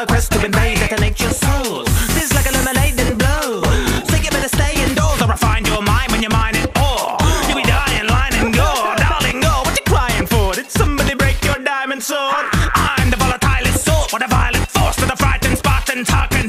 on a quest to that an your soul. This like a lemonade and blow. So you better stay indoors or I find your mind when you're mine and all. You be dying, line and go, darling, go. What you crying for? Did somebody break your diamond sword? I'm the volatile sort, what a violent force to the frightened Spartan talking.